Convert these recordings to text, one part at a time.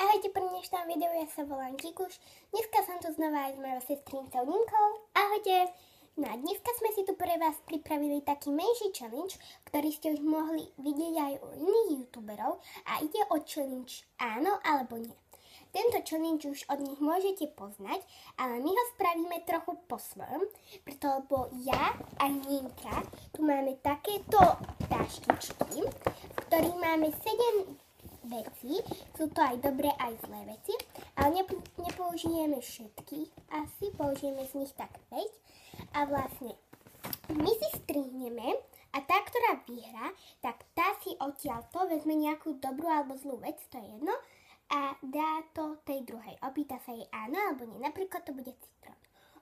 Ahojte pri dnešnom videu, ja sa volám Kikuš. Dneska som tu znova aj s mojou sestrincou Ninkou. Ahojte. No a dneska sme si tu pre vás pripravili taký menší challenge, ktorý ste už mohli vidieť aj u iných youtuberov a ide o challenge áno alebo nie. Tento challenge už od nich môžete poznať, ale my ho spravíme trochu po svojom, preto lebo ja a Ninka tu máme takéto taštičky, v ktorých máme 7 veci. Sú to aj dobré, aj zlé veci, ale nepo- nepoužijeme všetky, asi použijeme z nich tak 5. A vlastne my si strihneme a tá, ktorá vyhrá, tak tá si odtiaľ to vezme nejakú dobrú alebo zlú vec, to je jedno, a dá to tej druhej. Opýta sa jej áno alebo nie. Napríklad to bude citrón.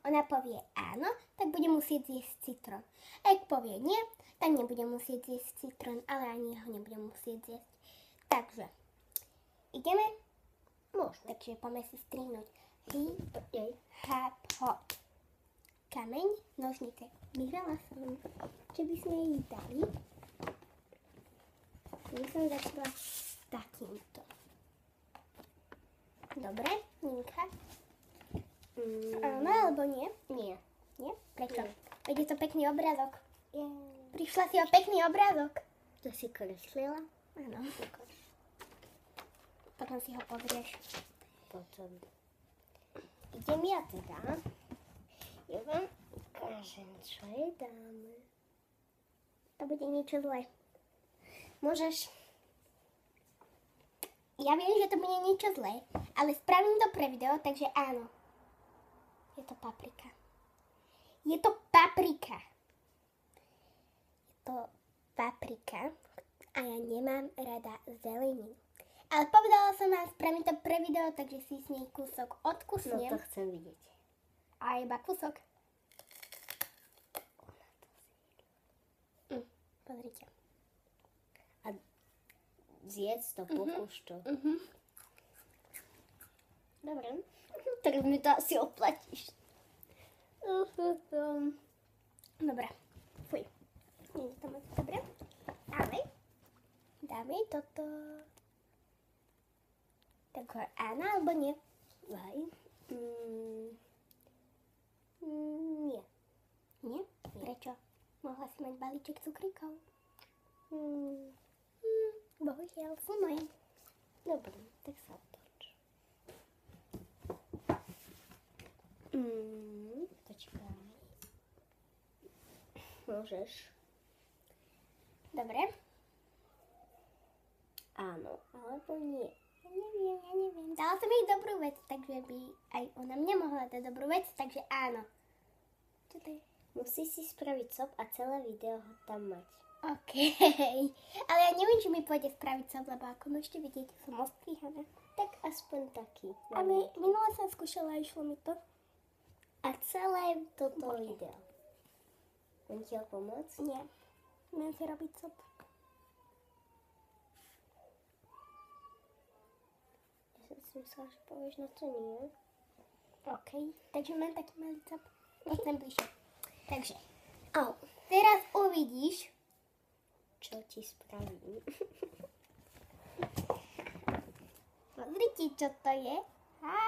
Ona povie áno, tak bude musieť zjesť citrón. Ak povie nie, tak nebude musieť zjesť citrón, ale ani ho nebude musieť zjesť. Takže, ideme? Môžeme. Takže poďme si strihnúť. Hi, Jej. hap, hop. Kameň, nožnice. Vyhrala som. Čo by sme jej dali? Ja som začala takýmto. Dobre, Ninka? Mm, Áno alebo nie? nie. Nie? Prečo? Nie. Veď je to pekný obrázok. Je. Prišla si o pekný obrázok. To si kreslila? Áno. Potom si ho pozrieš. Potom. Idem ja teda. Ja vám ukážem, čo je dáme. To bude niečo zlé. Môžeš... Ja viem, že to bude niečo zlé, ale spravím to pre video, takže áno. Je to paprika. Je to paprika. Je to paprika a ja nemám rada zeleninu. Ale povedala som vám, spravím to pre video, takže si s nej kúsok No odkusnem. to chcem vidieť. A iba kúsok. Mm, pozrite. A zjedz to, pokúš to. Mhm. Dobre. Tak mi to asi oplatíš. Dobre. Fuj. Nie je to moc dobre. Ale dáme toto. Tak áno alebo nie? Vaj. Mm, mm, nie. Nie? Prečo? Mohla si mať balíček cukríkov. Mm, Hm, bohužiaľ, sú moje. dobre, tak sa otoč. Mm, počkaj. Môžeš. Dobre. Áno, alebo nie. Ja neviem, ja neviem. Dala som jej dobrú vec, takže by aj ona mne mohla dať dobrú vec, takže áno. Čo to je? Musíš si spraviť sop a celé video ho tam mať. OK. Ale ja neviem, či mi pôjde spraviť sa, lebo ako môžete vidieť, som ostrihaná. Tak aspoň taký. Ale minule som skúšala a išlo mi to. A celé toto Výborne. video. Mám ti pomôcť? Nie. Viem si robiť sop. Ja som si myslela, že povieš na to nie. OK. Takže mám taký malý sop. Poďme bližšie. Takže, Au. teraz uvidíš, Čo ti spravím? pozrite, čo to je. Á,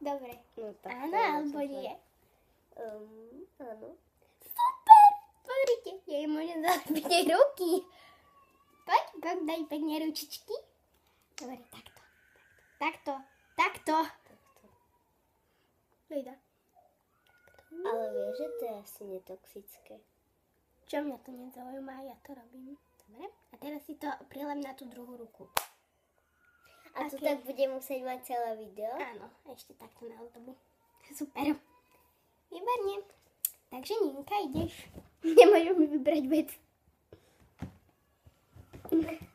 dobre. No tak Áno alebo nie? Um, áno. Super! Pozrite, ja jej môžem zalepiť aj ruky. Poď, poď, daj pekne ručičky. Dobre, takto. Takto, takto. Takto. Vejda. Ale vieš, že to je asi netoxické. Čo mňa to nezaujíma, ja to robím. Dobre, a teraz si to prilem na tú druhú ruku. A tu Aké? tak bude musieť mať celé video? Áno, ešte takto na ozdobu. Super. Výborne. Takže Ninka, ideš. Nemôžem mi vybrať vec.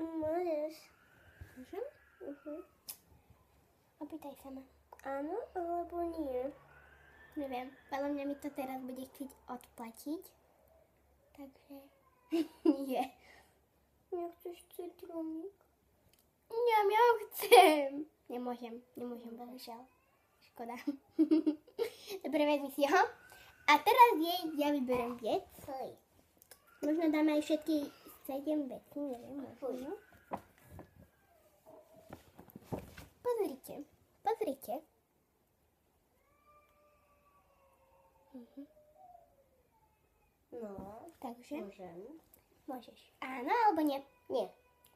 Môžeš. Môžem? Uh-huh. Opýtaj sa ma. Áno, alebo nie. Neviem, podľa mňa mi to teraz bude chcieť odplatiť. Takže nie. Nechceš citrónik? Nie, ja chcem. Nemôžem, nemôžem, bohužiaľ. Škoda. Dobre, vezmi si ho. A teraz jej ja vyberiem vec. Možno dáme aj všetky vecí, neviem, možno. Pozrite, pozrite. No, Takže môžem. môžeš. Áno alebo nie? Nie.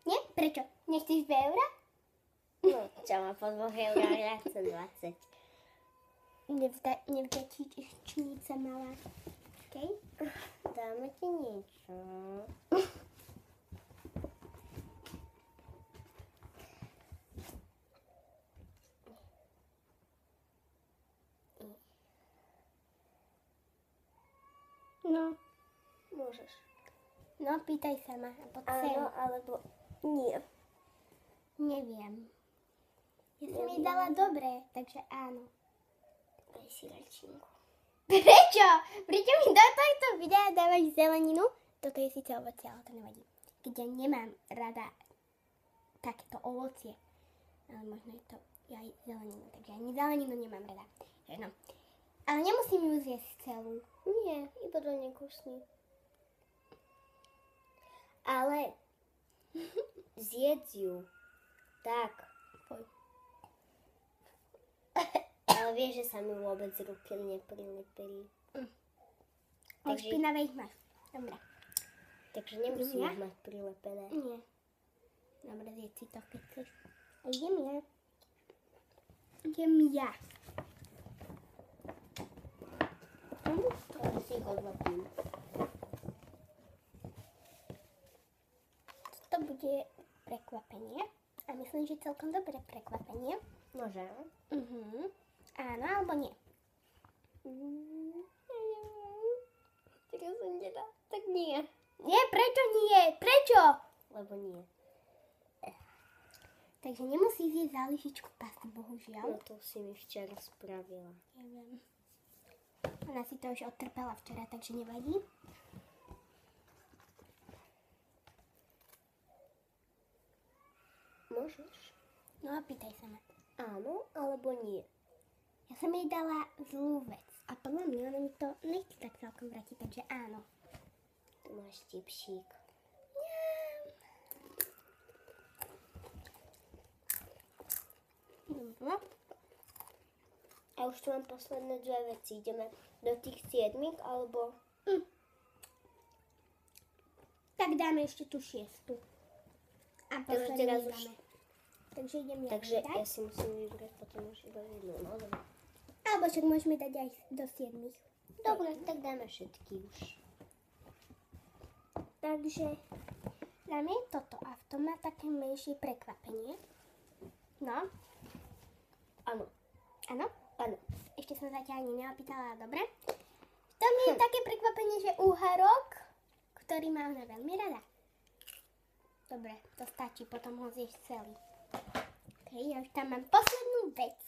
Nie? Prečo? Nechceš 2 eurá? No, čo má po dvoch eurách, ja chcem 20. Nevzda, nevďačnica malá. Okay? Dáme ti niečo. No, Môžeš. no pýtaj sa ma. Áno, alebo nie. Neviem. Ja som jej dala dobre, takže áno. Daj si račinku. Prečo? Prečo mi do tohto videa dávaš zeleninu? Toto je síce ovocie, ale to nevadí. Keď ja nemám rada takéto ovocie. Ale možno je to aj zeleninu, takže ani zeleninu nemám rada. No. Ale nemusím ju zjesť celú. Nie, iba do nekusný. Ale zjedz ju. Tak. Ale vieš, že sa mi vôbec ruky neprilepili. Od Takže- špinavé ich máš. Dobre. Takže nemusím Ja? ich mať prilepené. Nie. Dobre, zjedz si to, keď chceš. Idem ja. Idem ja. Hm? Ale si ich odlepím. To bude prekvapenie. A myslím, že celkom dobré prekvapenie. Môžem? Mhm. Áno alebo nie? Teraz sa nedá. Tak nie. Nie, prečo nie? Prečo? Lebo nie. Takže nemusí zjesť zálišičku pasty, No bohužiaľ. to si mi včera spravila. Neviem. Ona si to už odtrpela včera, takže nevadí. Môžeš? No a pýtaj sa ma. Áno, alebo nie. Ja som jej dala zlú vec. A podľa mňa ona mi to nechce tak celkom vrátiť, takže áno. Tu máš tipšík. Dobre. A už tu mám posledné dve veci. Ideme do tých siedmik, alebo... Tak dáme ešte tú šiestu. A posledný teraz už- dáme. Takže idem ja Takže dať. ja si musím vybrať potom už iba jednu. No dobre. Alebo však môžeme dať aj do siedmých. Dobre, tak dáme všetky už. Takže dáme toto a v tom má také menšie prekvapenie. No, Áno, áno. áno. Ešte som zatiaľ ani neopýtala, dobre? V tom je také prekvapenie, že úharok, ktorý má ona veľmi rada. Dobre, to stačí, potom ho zješ celý. Ok, ja už tam mám poslednú vec.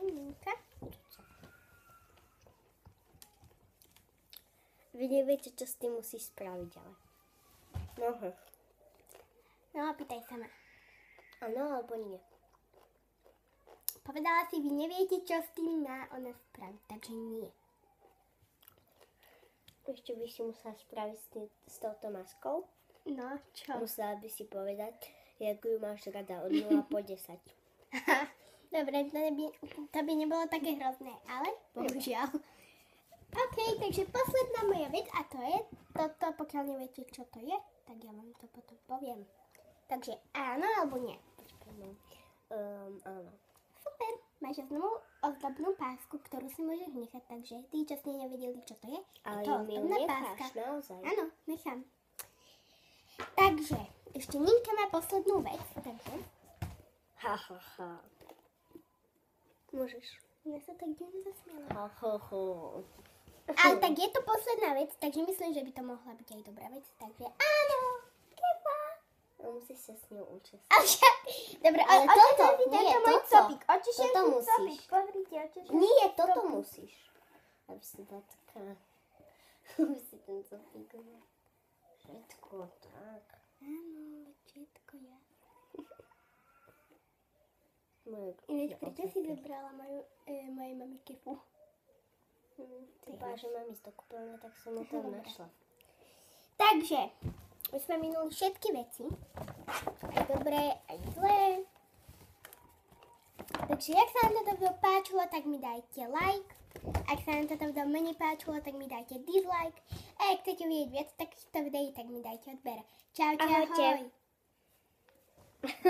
Minúta. Vy neviete, čo s tým musíš spraviť, ale... No, hm. No, pýtaj sa ma. Áno, alebo nie. Povedala si, vy neviete, čo s tým má ona spraviť, takže nie. Ešte by si musela spraviť s, tý, s touto maskou. No, čo? Musela by si povedať, jak ju máš rada od 0 po 10. Dobre, to by, to by nebolo také hrozné, ale bohužiaľ. OK, takže posledná moja vec a to je toto, pokiaľ neviete, čo to je, tak ja vám to potom poviem. Takže áno alebo nie? Počkaj, no. Um, áno. Super, máš znovu ozdobnú pásku, ktorú si môžeš nechať, takže tí, čo ste nevedeli, čo to je, Ale je to ozdobná necháš, naozaj. Áno, nechám. Takže, ešte Ninka má poslednú vec, takže Ha, ha, ha. Môžeš. ja sa tak divne zasmiala. Ha, ha, ha. Ale tak je to posledná vec, takže myslím, že by to mohla byť aj dobrá vec. Takže áno, kefa. No, musíš sa s ňou účastniť. Dobre, Ale o- toto, očišujem si nie, tento môj toto. copík. Očišujem Toto musíš. copík, pozrite, očišujem Nie, toto copík. musíš. Aby si bola taká... Aby si ten copík. Všetko, tak. Áno, všetko ja. Ináč, prečo si zobrala moju, e, mojej mami kefu? Hm, Typá, že mám ísť do kúpeľne, tak som ho tam našla. Takže, už sme minuli všetky veci. Aj dobré, aj zlé. Takže, ak sa vám toto video páčilo, tak mi dajte like. Ak sa vám toto video menej páčilo, tak mi dajte dislike. A ak chcete vidieť viac takýchto videí, tak mi dajte odber. Čaute, Ahojte. ahoj.